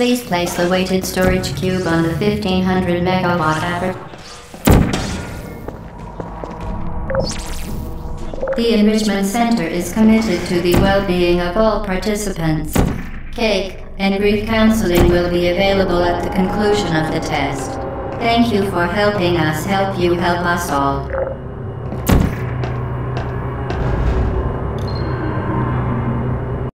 Please place the weighted storage cube on the 1500 megawatt Aperture. The Enrichment Center is committed to the well-being of all participants. Cake and grief counseling will be available at the conclusion of the test. Thank you for helping us help you help us all.